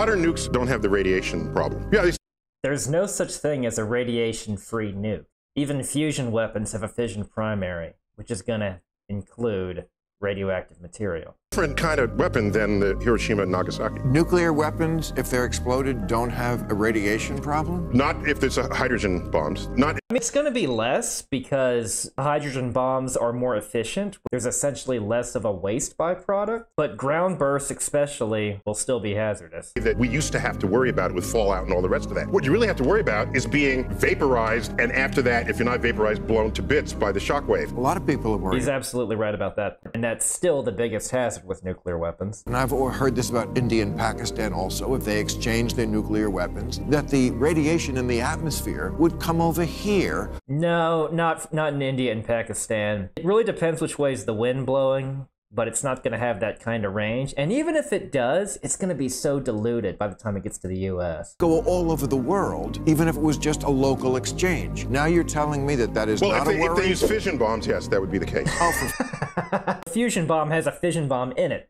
modern nukes don't have the radiation problem. Yeah, they There's no such thing as a radiation free nuke. Even fusion weapons have a fission primary, which is going to include radioactive material. different kind of weapon than the Hiroshima and Nagasaki. Nuclear weapons, if they're exploded, don't have a radiation problem? Not if there's a hydrogen bombs. Not I mean, it's going to be less because hydrogen bombs are more efficient. There's essentially less of a waste byproduct, but ground bursts, especially, will still be hazardous. that we used to have to worry about with fallout and all the rest of that. What you really have to worry about is being vaporized, and after that, if you're not vaporized, blown to bits by the shockwave. A lot of people are worried. He's absolutely right about that. And that's still the biggest hazard with nuclear weapons. And I've heard this about India and Pakistan also, if they exchange their nuclear weapons, that the radiation in the atmosphere would come over here. No, not not in India and Pakistan. It really depends which way is the wind blowing, but it's not going to have that kind of range. And even if it does, it's going to be so diluted by the time it gets to the U.S. Go all over the world, even if it was just a local exchange. Now you're telling me that that is Well, not if a they, if they use fission bombs, yes, that would be the case. oh, for A fusion bomb has a fission bomb in it.